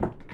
you